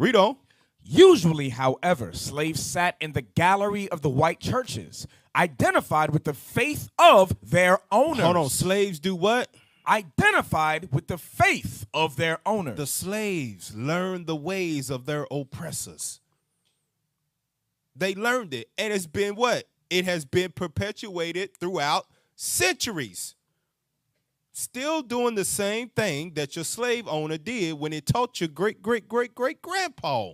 Read on. Usually, however, slaves sat in the gallery of the white churches, identified with the faith of their owners. Hold on. Slaves do what? Identified with the faith of their owners. The slaves learned the ways of their oppressors. They learned it. And it's been what? It has been perpetuated throughout centuries. Still doing the same thing that your slave owner did when it taught your great, great, great, great grandpa.